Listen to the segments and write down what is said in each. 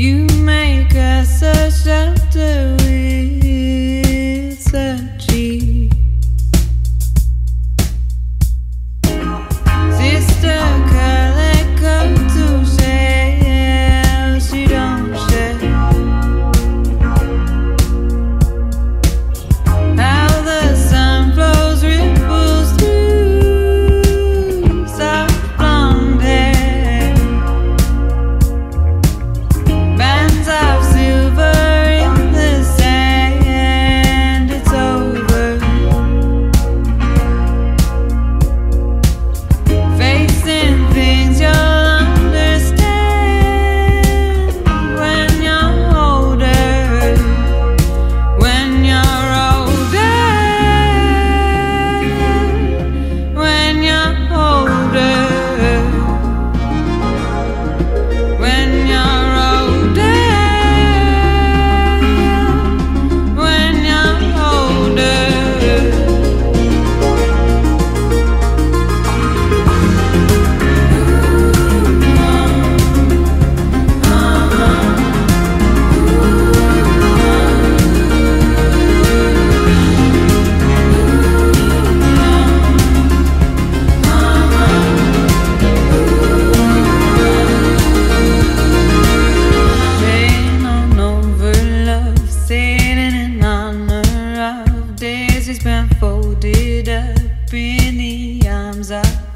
You make us a shelter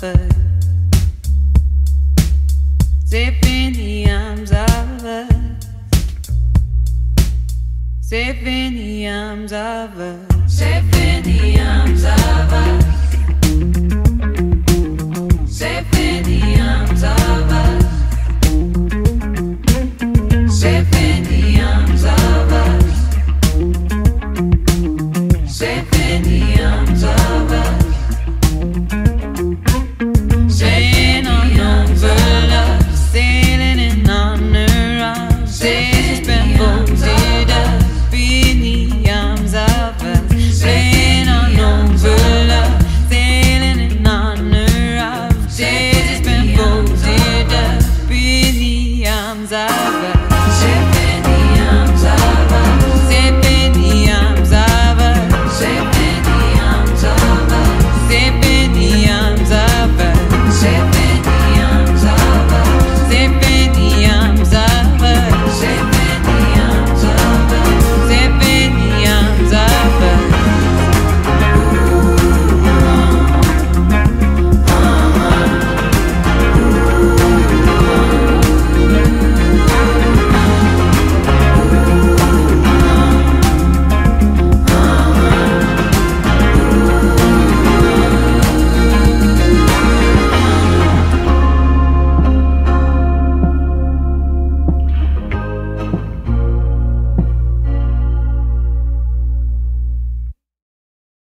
arms. Safe in the arms of her. Safe in the arms of her. Safe in the arms of